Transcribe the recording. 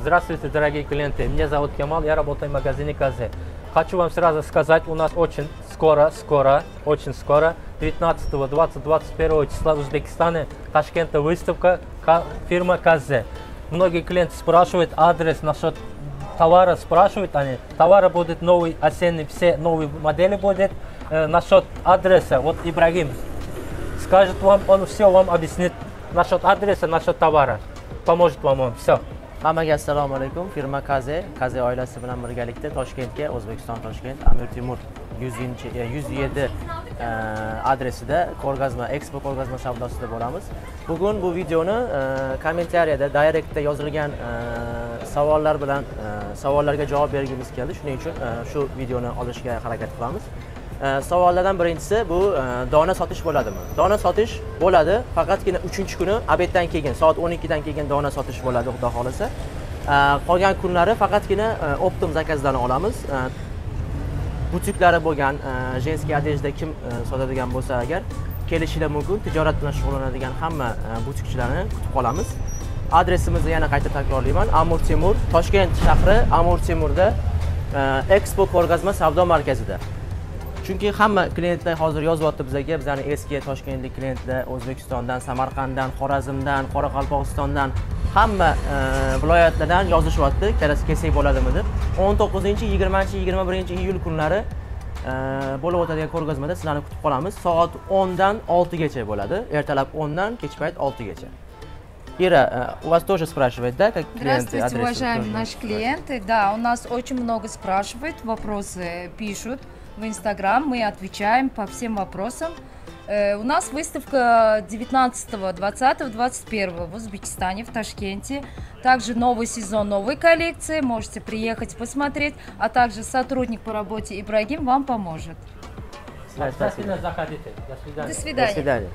Здравствуйте, дорогие клиенты. Меня зовут Кемал, я работаю в магазине КЗ. Хочу вам сразу сказать, у нас очень скоро, скоро, очень скоро, 19, 20, 21 числа в Узбекистане, Ташкента выставка Ка- фирма КЗ. Многие клиенты спрашивают адрес насчет товара, спрашивают они. Товары будут новый, осенний, все новые модели будет. Э, насчет адреса, вот Ибрагим скажет вам, он все вам объяснит насчет адреса, насчет товара. Поможет вам он, все. Hammaga assalomu alaykum. Firma Kaze, Kaze oilasi bilan birgalikda Toshkentga, O'zbekiston Toshkent, Amir Temur 100 e, yuz 107 e, adresida ko'rgazma, Expo ko'rgazma savdosida bo'lamiz. Bugun bu videoni e, kommentariyada, direktda yozilgan savollar bilan savollarga javob bergimiz keldi. Shuning uchun shu videoni olishga harakat qilamiz. Э, savollardan birinchisi bu e, dona sotish bo'ladimi? Dona sotish bo'ladi, faqatgina 3-kuni obeddan keyin, soat 12 dan keyin dona sotish bo'ladi, xudo xohlasa e, Qolgan kunlari faqatgina e, optim zakazdan olamiz. Butiklari bo'lgan, женский jenskiy kim sotadigan bo'lsa agar kelishinglar mumkin. Tijorat bilan shug'ullanadigan hamma butikchilarni kutib qolamiz. Adresimizni yana qayta takrorlayman. Amur Temur, Toshkent shahri Amur Temurda ekspo Expo ko'rgazma savdo markazida. Chunki hamma klientlar hozir yozyapti bizga, bizani eski Toshkentlik klientlar O'zbekistondan, Samarqanddan, Xorazmdan, Qoraqalpog'istondan hamma e, viloyatlardan yozishyapti, kelasi kelsak bo'ladimi deb. 19, 20, 21 iyul kunlari e, bo'lib o'tadigan ko'rgazmada sizlarni kutib qolamiz. Soat 10 dan 6 gacha bo'ladi. Ertalab 10 dan kech payt 6 gacha. Ира, у вас тоже спрашивают, да, как клиенты? Здравствуйте, уважаемые наши клиенты. Да, у нас очень много спрашивают, вопросы пишут в Инстаграм, мы отвечаем по всем вопросам. Э, У нас выставка 19, 20, 21 в Узбекистане, в Ташкенте. Также новый сезон новой коллекции. Можете приехать посмотреть, а также сотрудник по работе Ибрагим вам поможет. Спасибо. До свидания. До До свидания. свидания.